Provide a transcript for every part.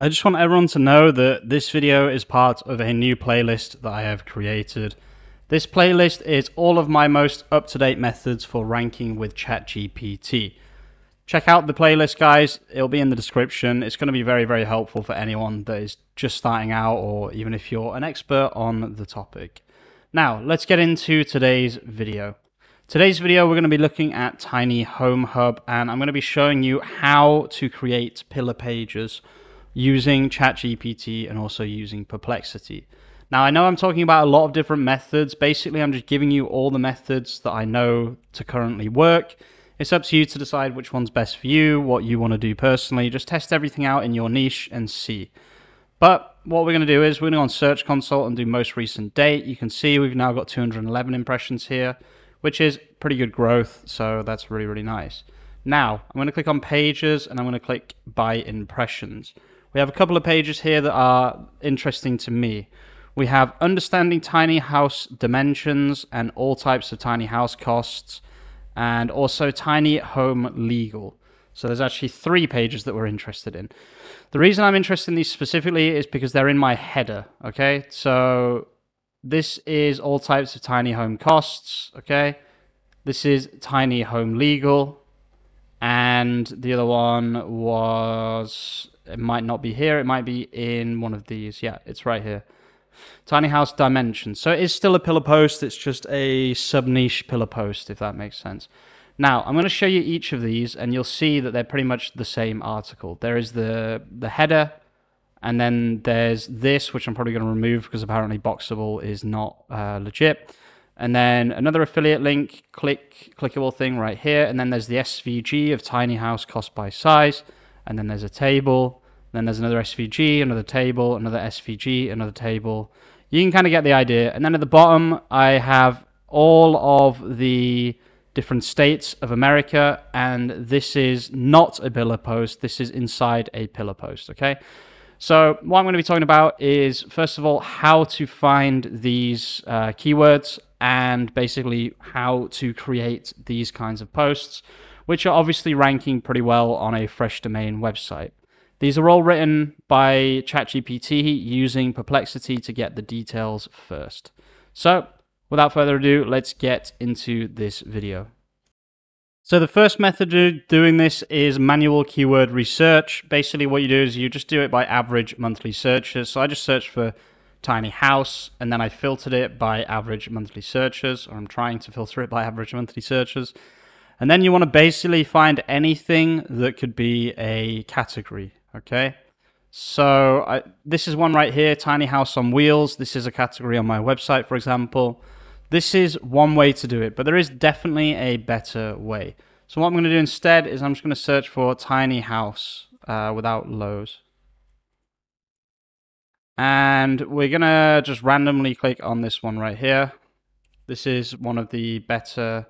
I just want everyone to know that this video is part of a new playlist that I have created. This playlist is all of my most up-to-date methods for ranking with ChatGPT. Check out the playlist, guys. It'll be in the description. It's going to be very, very helpful for anyone that is just starting out or even if you're an expert on the topic. Now, let's get into today's video. Today's video, we're going to be looking at Tiny Home Hub and I'm going to be showing you how to create pillar pages using ChatGPT and also using Perplexity. Now, I know I'm talking about a lot of different methods. Basically, I'm just giving you all the methods that I know to currently work. It's up to you to decide which one's best for you, what you want to do personally. Just test everything out in your niche and see. But what we're going to do is we're going to go on Search Console and do most recent date. You can see we've now got 211 impressions here, which is pretty good growth. So that's really, really nice. Now, I'm going to click on Pages and I'm going to click By Impressions. We have a couple of pages here that are interesting to me. We have Understanding Tiny House Dimensions and all types of tiny house costs and also Tiny Home Legal. So there's actually three pages that we're interested in. The reason I'm interested in these specifically is because they're in my header, okay? So this is all types of tiny home costs, okay? This is tiny home legal. And the other one was, it might not be here, it might be in one of these. Yeah, it's right here. Tiny House Dimensions. So it is still a pillar post, it's just a sub niche pillar post, if that makes sense. Now, I'm going to show you each of these, and you'll see that they're pretty much the same article. There is the, the header, and then there's this, which I'm probably going to remove because apparently Boxable is not uh, legit. And then another affiliate link, click clickable thing right here. And then there's the SVG of tiny house cost by size. And then there's a table. Then there's another SVG, another table, another SVG, another table. You can kind of get the idea. And then at the bottom, I have all of the different states of America. And this is not a pillar post. This is inside a pillar post, okay? So what I'm going to be talking about is, first of all, how to find these uh, keywords and basically how to create these kinds of posts, which are obviously ranking pretty well on a fresh domain website. These are all written by ChatGPT using Perplexity to get the details first. So, without further ado, let's get into this video. So the first method of doing this is manual keyword research. Basically what you do is you just do it by average monthly searches. So I just searched for tiny house and then I filtered it by average monthly searches or I'm trying to filter it by average monthly searches. And then you want to basically find anything that could be a category, okay? So I, this is one right here, tiny house on wheels. This is a category on my website, for example. This is one way to do it, but there is definitely a better way. So what I'm going to do instead is I'm just going to search for tiny house uh, without lows. And we're going to just randomly click on this one right here. This is one of the better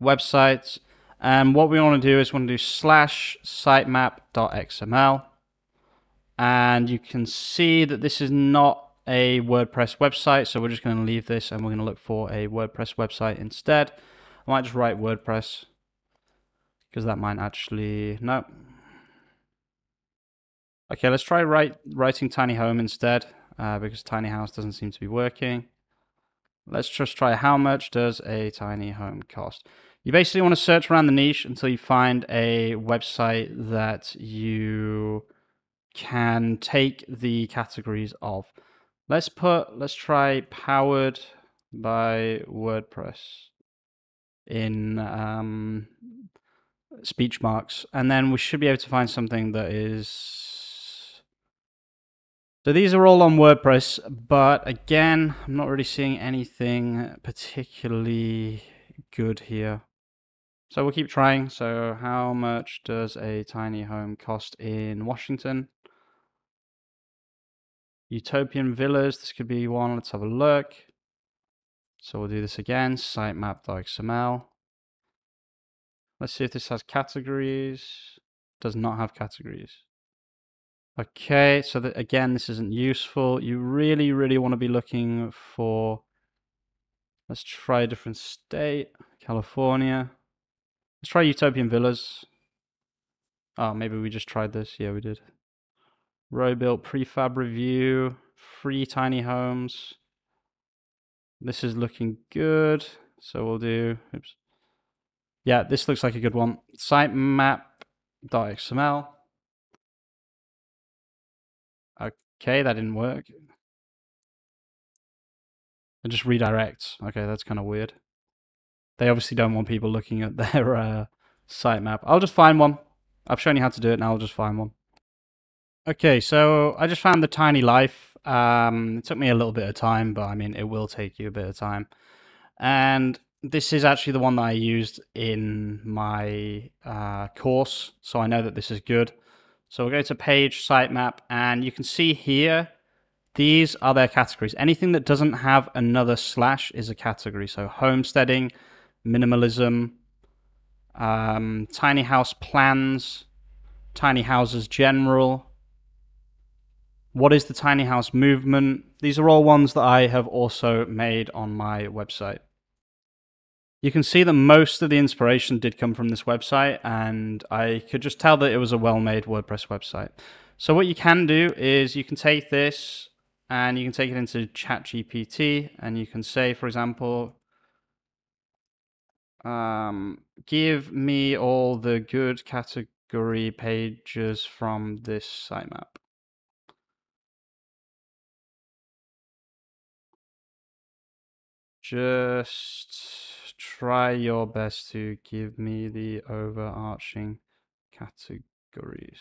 websites. And what we want to do is want to do slash sitemap.xml. And you can see that this is not a WordPress website. So we're just going to leave this and we're going to look for a WordPress website instead. I might just write WordPress because that might actually, no, Okay, let's try write, writing tiny home instead, uh, because tiny house doesn't seem to be working. Let's just try how much does a tiny home cost. You basically want to search around the niche until you find a website that you can take the categories of. Let's put, let's try powered by WordPress in um, speech marks. And then we should be able to find something that is so these are all on WordPress, but again, I'm not really seeing anything particularly good here. So we'll keep trying. So how much does a tiny home cost in Washington? Utopian villas, this could be one. Let's have a look. So we'll do this again, sitemap.xml. Let's see if this has categories. Does not have categories. Okay, so that again, this isn't useful. You really, really want to be looking for, let's try a different state, California. Let's try Utopian Villas. Oh, maybe we just tried this. Yeah, we did. Row built prefab review, free tiny homes. This is looking good. So we'll do, oops. Yeah, this looks like a good one. Sitemap.xml. Okay, that didn't work. It just redirects. Okay, that's kind of weird. They obviously don't want people looking at their uh, sitemap. I'll just find one. I've shown you how to do it, now I'll just find one. Okay, so I just found the tiny life. Um, it took me a little bit of time, but I mean, it will take you a bit of time. And this is actually the one that I used in my uh, course, so I know that this is good. So we'll go to page sitemap, and you can see here, these are their categories. Anything that doesn't have another slash is a category. So homesteading, minimalism, um, tiny house plans, tiny houses general, what is the tiny house movement? These are all ones that I have also made on my website. You can see that most of the inspiration did come from this website, and I could just tell that it was a well made WordPress website. So, what you can do is you can take this and you can take it into ChatGPT, and you can say, for example, um, give me all the good category pages from this sitemap. Just try your best to give me the overarching categories.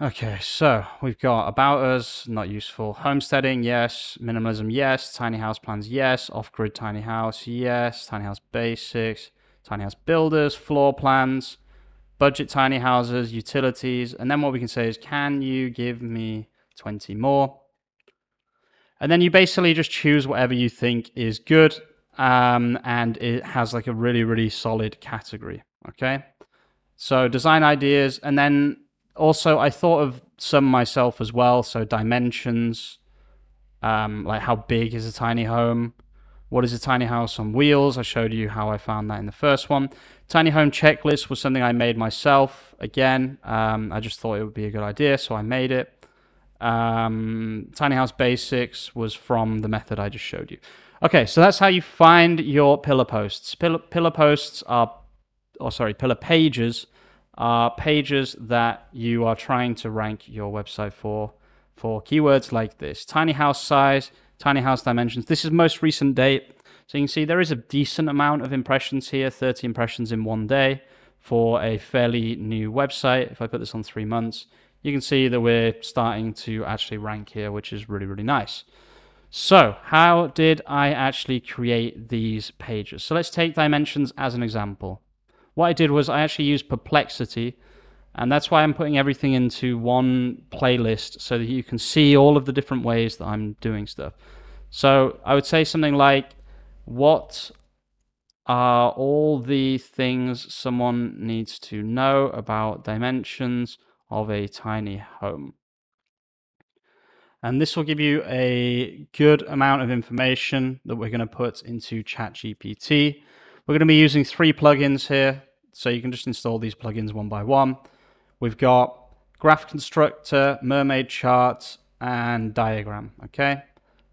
Okay, so we've got about us, not useful. Homesteading, yes. Minimalism, yes. Tiny house plans, yes. Off grid tiny house, yes. Tiny house basics, tiny house builders, floor plans, budget tiny houses, utilities. And then what we can say is, can you give me 20 more? And then you basically just choose whatever you think is good. Um, and it has like a really, really solid category. Okay. So design ideas. And then also I thought of some myself as well. So dimensions, um, like how big is a tiny home? What is a tiny house on wheels? I showed you how I found that in the first one. Tiny home checklist was something I made myself. Again, um, I just thought it would be a good idea, so I made it. Um, Tiny House Basics was from the method I just showed you. Okay, so that's how you find your pillar posts. Pillar, pillar posts are, or sorry, pillar pages are pages that you are trying to rank your website for, for keywords like this. Tiny house size, tiny house dimensions. This is most recent date. So you can see there is a decent amount of impressions here, 30 impressions in one day for a fairly new website. If I put this on three months, you can see that we're starting to actually rank here, which is really, really nice. So how did I actually create these pages? So let's take dimensions as an example. What I did was I actually used Perplexity, and that's why I'm putting everything into one playlist so that you can see all of the different ways that I'm doing stuff. So I would say something like, what are all the things someone needs to know about dimensions of a tiny home. And this will give you a good amount of information that we're going to put into ChatGPT. We're going to be using three plugins here, so you can just install these plugins one by one. We've got Graph Constructor, Mermaid Chart, and Diagram, okay?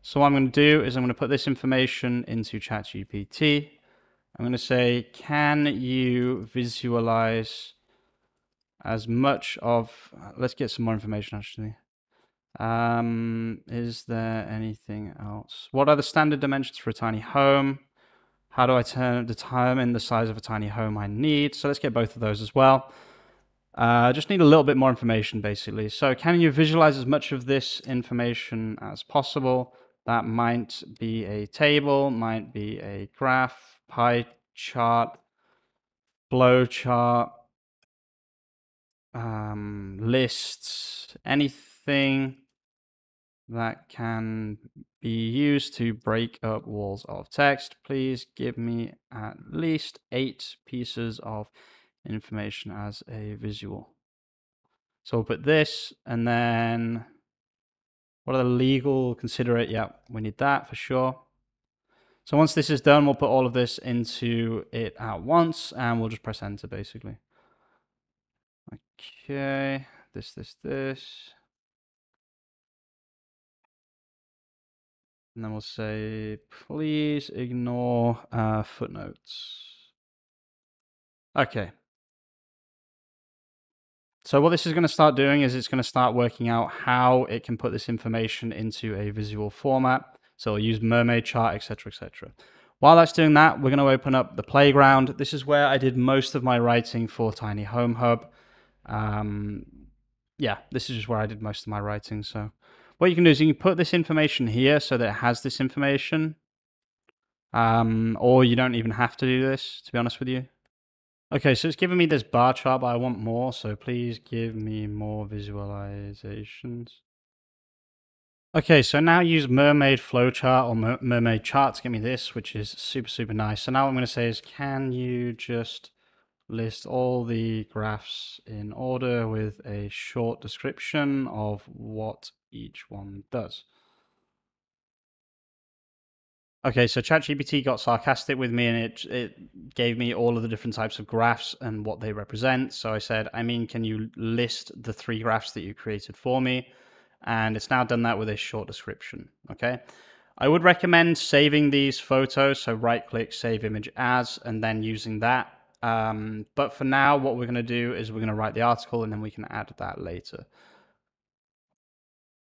So what I'm going to do is I'm going to put this information into ChatGPT. I'm going to say, can you visualize as much of let's get some more information actually. Um is there anything else? What are the standard dimensions for a tiny home? How do i turn determine the size of a tiny home i need? So let's get both of those as well. Uh, just need a little bit more information basically. So can you visualize as much of this information as possible? That might be a table might be a graph pie chart flow chart um, lists, anything that can be used to break up walls of text. Please give me at least eight pieces of information as a visual. So we'll put this and then what are the legal consider it? Yeah, we need that for sure. So once this is done, we'll put all of this into it at once and we'll just press enter basically. Okay, this, this, this. And then we'll say, please ignore uh, footnotes. Okay. So what this is going to start doing is it's going to start working out how it can put this information into a visual format. So it'll use mermaid chart, etc., etc. While that's doing that, we're going to open up the playground. This is where I did most of my writing for Tiny Home Hub. Um, yeah, this is just where I did most of my writing. So what you can do is you can put this information here so that it has this information. Um, or you don't even have to do this, to be honest with you. Okay, so it's giving me this bar chart, but I want more. So please give me more visualizations. Okay, so now use mermaid flowchart or mer mermaid chart to get me this, which is super, super nice. So now what I'm going to say is, can you just list all the graphs in order with a short description of what each one does? Okay, so ChatGPT got sarcastic with me and it it gave me all of the different types of graphs and what they represent. So I said, I mean, can you list the three graphs that you created for me? and it's now done that with a short description. Okay. I would recommend saving these photos. So right click, save image as, and then using that. Um, but for now, what we're going to do is we're going to write the article and then we can add that later.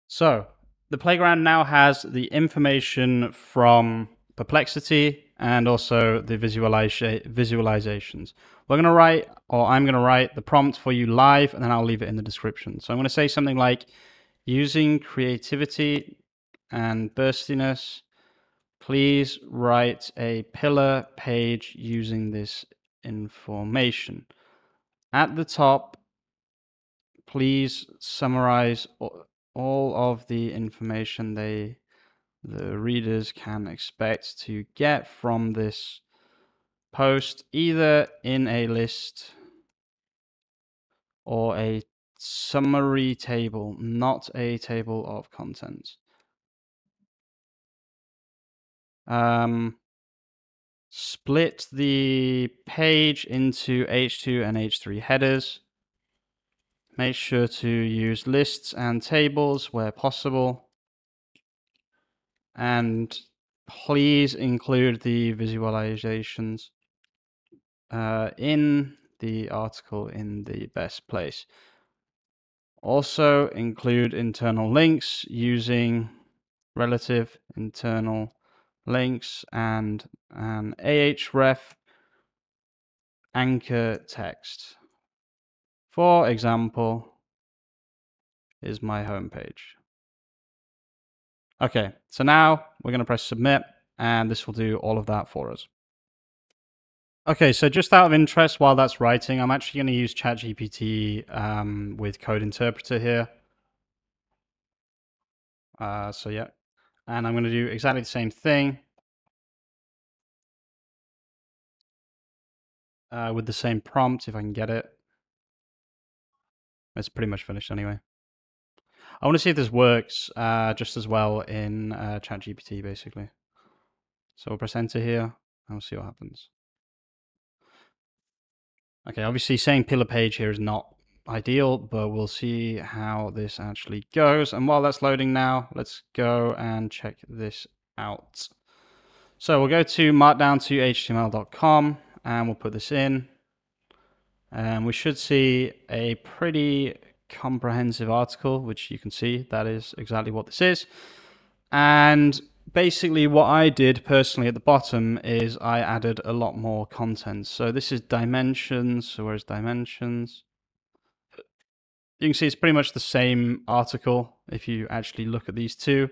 So the playground now has the information from Perplexity and also the visualizations. We're going to write, or I'm going to write the prompt for you live, and then I'll leave it in the description. So I'm going to say something like, Using creativity and burstiness, please write a pillar page using this information. At the top, please summarize all of the information they the readers can expect to get from this post either in a list or a summary table, not a table of contents. Um, split the page into H2 and H3 headers. Make sure to use lists and tables where possible. And please include the visualizations uh, in the article in the best place. Also include internal links using relative internal links and an ahref anchor text. For example, is my homepage. Okay, so now we're going to press submit and this will do all of that for us. Okay, so just out of interest, while that's writing, I'm actually going to use ChatGPT um, with Code Interpreter here. Uh, so yeah, and I'm going to do exactly the same thing uh, with the same prompt if I can get it. It's pretty much finished anyway. I want to see if this works uh, just as well in uh, ChatGPT, basically. So we'll press enter here, and we'll see what happens. Okay, obviously saying pillar page here is not ideal, but we'll see how this actually goes. And while that's loading now, let's go and check this out. So we'll go to markdown to html.com and we'll put this in. And we should see a pretty comprehensive article, which you can see that is exactly what this is. And basically what I did personally at the bottom is I added a lot more content. So this is dimensions. So where's dimensions? You can see it's pretty much the same article if you actually look at these two.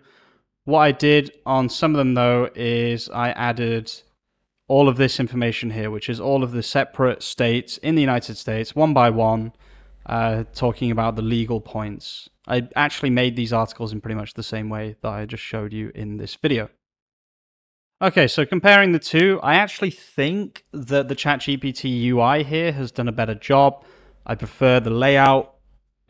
What I did on some of them though is I added all of this information here, which is all of the separate states in the United States, one by one, uh, talking about the legal points. I actually made these articles in pretty much the same way that I just showed you in this video. Okay, so comparing the two, I actually think that the ChatGPT UI here has done a better job. I prefer the layout,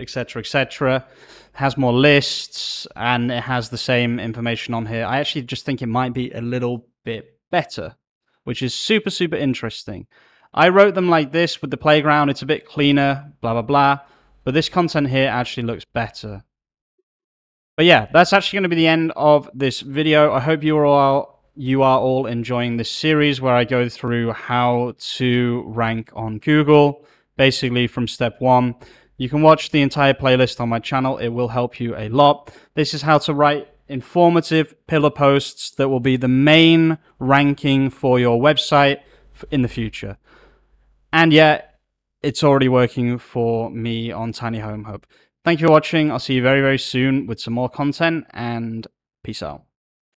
etc., etc. Has more lists and it has the same information on here. I actually just think it might be a little bit better, which is super, super interesting. I wrote them like this with the playground. It's a bit cleaner, blah, blah, blah. But this content here actually looks better. But yeah, that's actually going to be the end of this video. I hope you are all you are all enjoying this series where I go through how to rank on Google, basically from step one. You can watch the entire playlist on my channel. It will help you a lot. This is how to write informative pillar posts that will be the main ranking for your website in the future. And yeah, it's already working for me on Tiny Home Hub. Thank you for watching. I'll see you very, very soon with some more content and peace out.